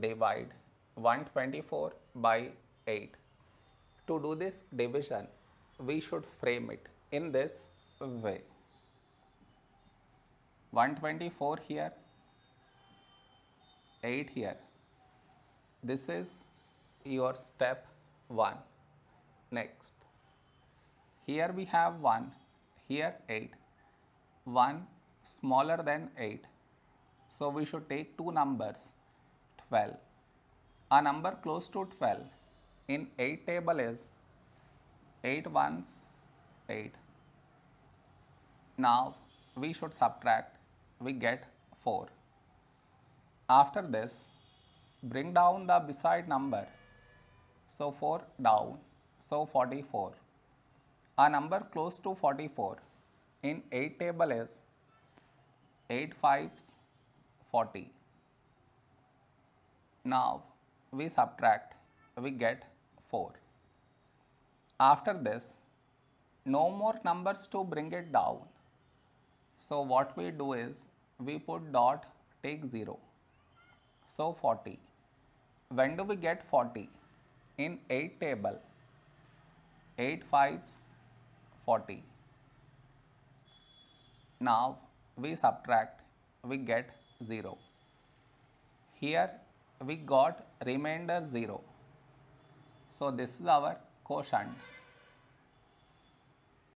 divide 124 by 8. To do this division, we should frame it in this way. 124 here, 8 here. This is your step 1. Next, here we have 1, here 8. 1 smaller than 8. So we should take two numbers 12. A number close to 12 in 8 table is 8 ones 8. Now we should subtract, we get 4. After this, bring down the beside number. So 4 down, so 44. A number close to 44 in 8 table is 8 fives 40. Now we subtract, we get 4. After this, no more numbers to bring it down. So what we do is we put dot take 0. So 40. When do we get 40? In 8 table, 8 fives 40. Now we subtract, we get 0. Here we got remainder 0. So this is our quotient